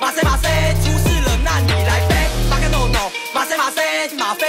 马赛马赛出事了，那你来飞！马卡诺诺，马赛马赛马飞。